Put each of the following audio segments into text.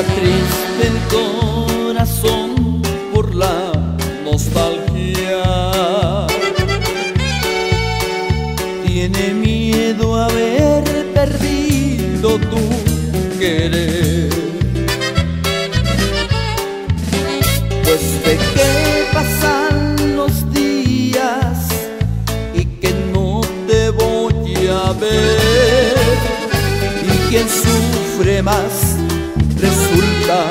el corazón por la nostalgia. Tiene miedo haber perdido tu querer. Pues de qué pasan los días y que no te voy a ver. Y quien sufre más resulta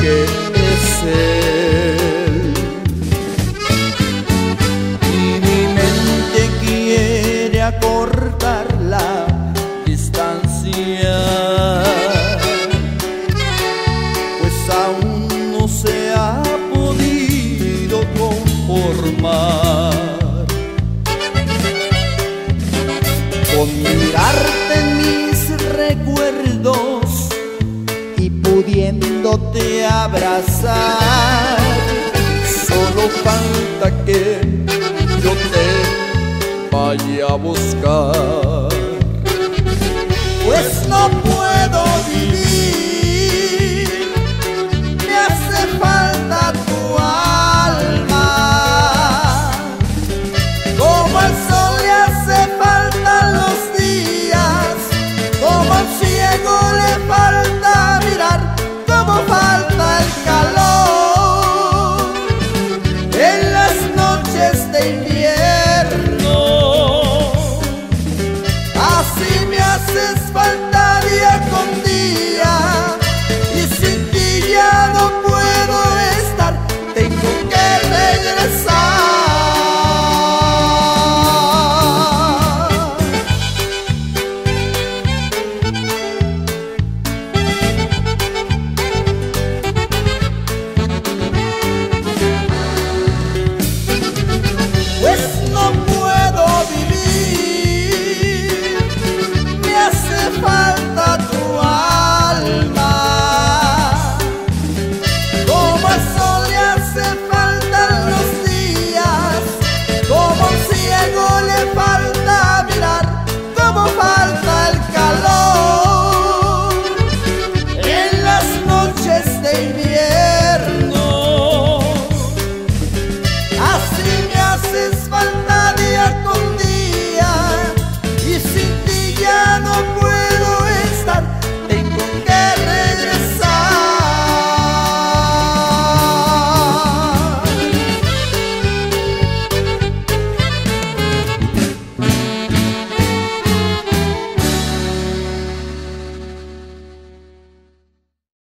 que es él. Y mi mente quiere acortar la distancia, pues aún no se ha podido conformar. Con mirarte pudiéndote abrazar. Solo falta que yo te vaya a buscar.